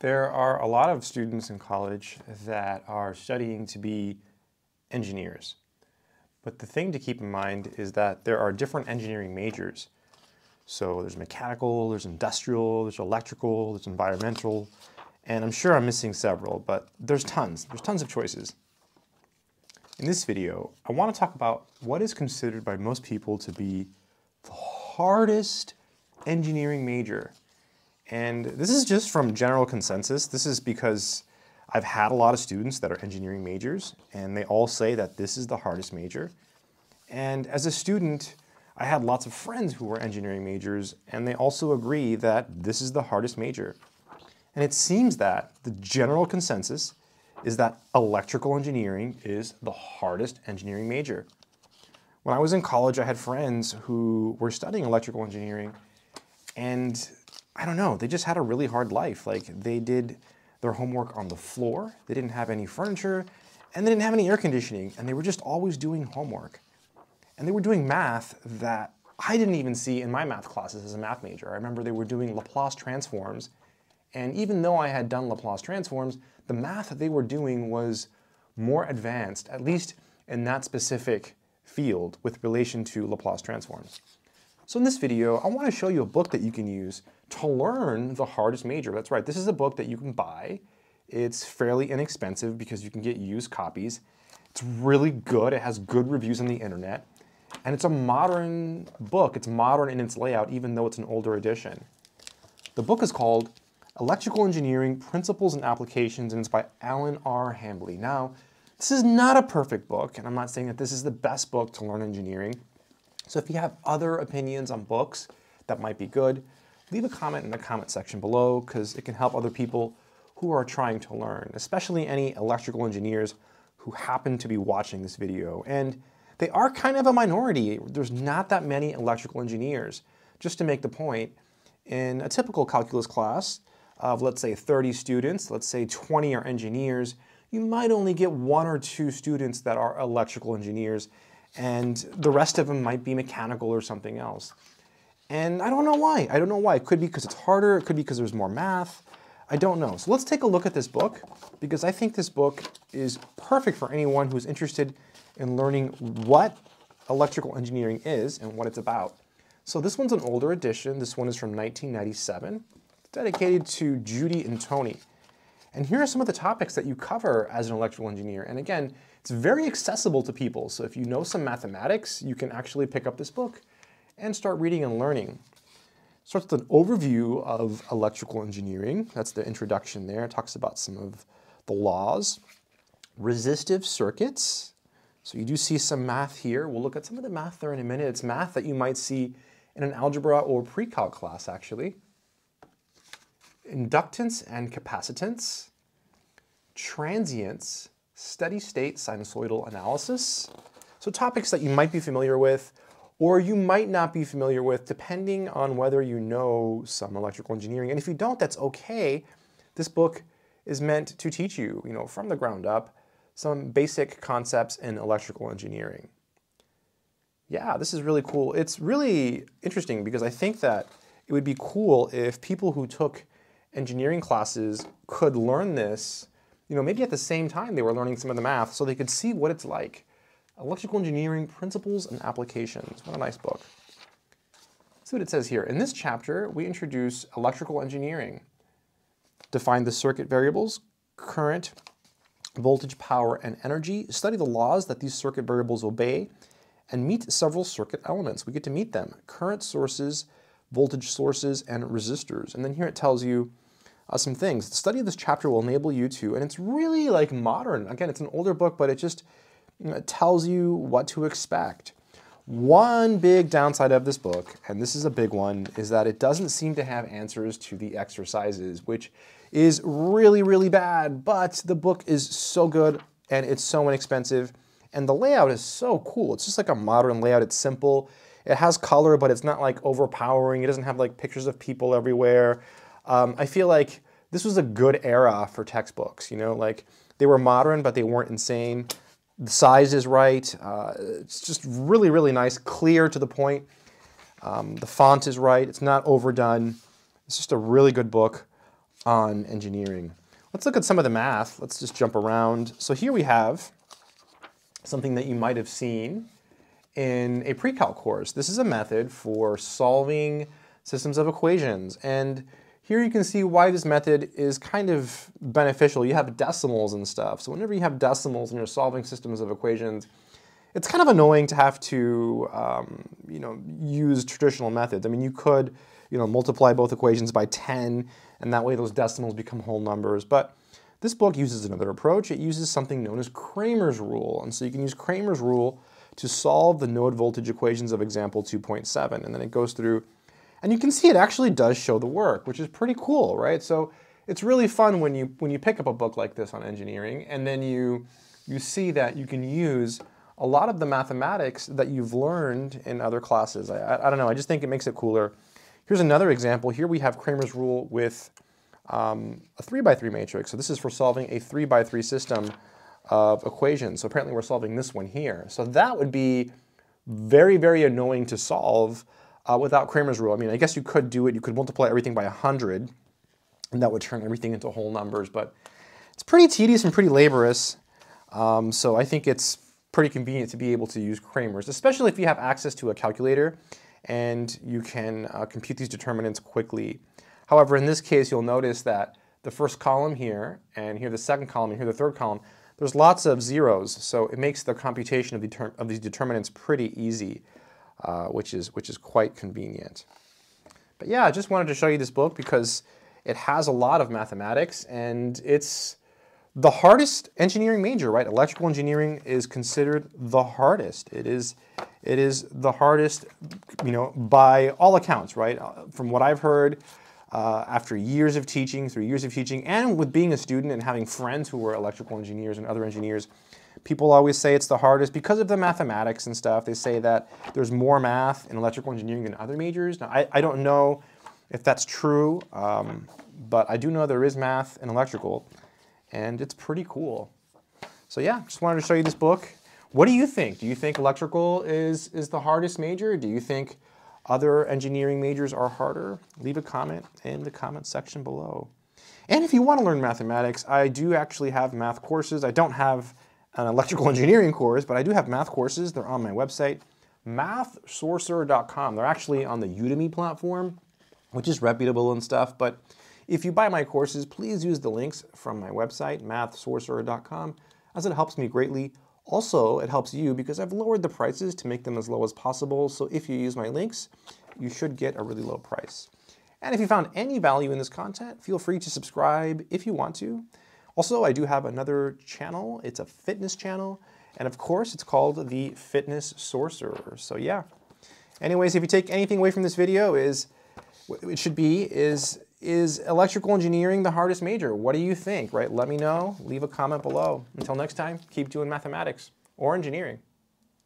There are a lot of students in college that are studying to be engineers. But the thing to keep in mind is that there are different engineering majors. So there's mechanical, there's industrial, there's electrical, there's environmental, and I'm sure I'm missing several, but there's tons. There's tons of choices. In this video, I want to talk about what is considered by most people to be the hardest engineering major. And this is just from general consensus. This is because I've had a lot of students that are engineering majors, and they all say that this is the hardest major. And as a student, I had lots of friends who were engineering majors, and they also agree that this is the hardest major. And it seems that the general consensus is that electrical engineering is the hardest engineering major. When I was in college, I had friends who were studying electrical engineering, and I don't know, they just had a really hard life. Like they did their homework on the floor, they didn't have any furniture, and they didn't have any air conditioning, and they were just always doing homework. And they were doing math that I didn't even see in my math classes as a math major. I remember they were doing Laplace transforms, and even though I had done Laplace transforms, the math that they were doing was more advanced, at least in that specific field with relation to Laplace transforms. So in this video, I want to show you a book that you can use to learn the hardest major. That's right, this is a book that you can buy. It's fairly inexpensive because you can get used copies. It's really good, it has good reviews on the internet, and it's a modern book. It's modern in its layout, even though it's an older edition. The book is called Electrical Engineering Principles and Applications, and it's by Allan R. Hambley. Now, this is not a perfect book, and I'm not saying that this is the best book to learn engineering. So if you have other opinions on books that might be good, leave a comment in the comment section below because it can help other people who are trying to learn, especially any electrical engineers who happen to be watching this video. And they are kind of a minority. There's not that many electrical engineers. Just to make the point, in a typical calculus class of let's say 30 students, let's say 20 are engineers, you might only get one or two students that are electrical engineers and the rest of them might be mechanical or something else. And I don't know why. I don't know why. It could be because it's harder. It could be because there's more math. I don't know. So let's take a look at this book because I think this book is perfect for anyone who's interested in learning what electrical engineering is and what it's about. So this one's an older edition. This one is from 1997. It's dedicated to Judy and Tony. And here are some of the topics that you cover as an electrical engineer. And again, it's very accessible to people. So if you know some mathematics, you can actually pick up this book and start reading and learning. Starts with an overview of electrical engineering. That's the introduction there. It talks about some of the laws. Resistive circuits. So you do see some math here. We'll look at some of the math there in a minute. It's math that you might see in an algebra or pre-calc class, actually. Inductance and capacitance. Transients. Steady state sinusoidal analysis. So topics that you might be familiar with or you might not be familiar with depending on whether you know some electrical engineering. And if you don't, that's okay. This book is meant to teach you, you know, from the ground up, some basic concepts in electrical engineering. Yeah, this is really cool. It's really interesting because I think that it would be cool if people who took engineering classes could learn this, you know, maybe at the same time they were learning some of the math so they could see what it's like Electrical Engineering Principles and Applications. What a nice book. See what it says here. In this chapter, we introduce electrical engineering. Define the circuit variables, current, voltage, power, and energy. Study the laws that these circuit variables obey, and meet several circuit elements. We get to meet them. Current sources, voltage sources, and resistors. And then here it tells you uh, some things. The study of this chapter will enable you to, and it's really like modern. Again, it's an older book, but it just tells you what to expect. One big downside of this book, and this is a big one, is that it doesn't seem to have answers to the exercises, which is really, really bad, but the book is so good and it's so inexpensive, and the layout is so cool. It's just like a modern layout, it's simple. It has color, but it's not like overpowering. It doesn't have like pictures of people everywhere. Um, I feel like this was a good era for textbooks, you know, like they were modern, but they weren't insane. The size is right. Uh, it's just really, really nice, clear to the point. Um, the font is right. It's not overdone. It's just a really good book. on engineering. Let's look at some of the math. Let's just jump around. So here we have something that you might have seen in a pre-calc course. This is a method for solving systems of equations. And here you can see why this method is kind of beneficial. You have decimals and stuff. So whenever you have decimals and you're solving systems of equations, it's kind of annoying to have to um, you know, use traditional methods. I mean, you could you know, multiply both equations by 10, and that way those decimals become whole numbers. But this book uses another approach. It uses something known as Cramer's rule. And so you can use Cramer's rule to solve the node voltage equations of example 2.7. And then it goes through, and you can see it actually does show the work, which is pretty cool, right? So it's really fun when you, when you pick up a book like this on engineering, and then you, you see that you can use a lot of the mathematics that you've learned in other classes. I, I, I don't know, I just think it makes it cooler. Here's another example. Here we have Cramer's rule with um, a 3 by 3 matrix. So this is for solving a 3 by 3 system of equations. So apparently we're solving this one here. So that would be very, very annoying to solve uh, without Cramer's rule. I mean, I guess you could do it. You could multiply everything by 100, and that would turn everything into whole numbers. But it's pretty tedious and pretty laborious. Um, so I think it's pretty convenient to be able to use Cramer's, especially if you have access to a calculator and you can uh, compute these determinants quickly. However, in this case, you'll notice that the first column here, and here the second column, and here the third column, there's lots of zeros, so it makes the computation of, the of these determinants pretty easy, uh, which, is, which is quite convenient. But yeah, I just wanted to show you this book because it has a lot of mathematics, and it's the hardest engineering major, right? Electrical engineering is considered the hardest. It is, it is the hardest, you know, by all accounts, right? From what I've heard, uh, after years of teaching, through years of teaching, and with being a student and having friends who were electrical engineers and other engineers, people always say it's the hardest because of the mathematics and stuff. They say that there's more math in electrical engineering than other majors. Now, I, I don't know if that's true, um, but I do know there is math in electrical, and it's pretty cool. So yeah, just wanted to show you this book. What do you think? Do you think electrical is, is the hardest major? Do you think other engineering majors are harder? Leave a comment in the comment section below. And if you want to learn mathematics, I do actually have math courses. I don't have an electrical engineering course, but I do have math courses. They're on my website, mathsorcerer.com. They're actually on the Udemy platform, which is reputable and stuff. But if you buy my courses, please use the links from my website, mathsorcerer.com, as it helps me greatly. Also, it helps you because I've lowered the prices to make them as low as possible. So if you use my links, you should get a really low price. And if you found any value in this content, feel free to subscribe if you want to. Also, I do have another channel. It's a fitness channel. And of course, it's called the Fitness Sorcerer. So yeah. Anyways, if you take anything away from this video is, it should be, is is electrical engineering the hardest major? What do you think, right? Let me know. Leave a comment below. Until next time, keep doing mathematics or engineering.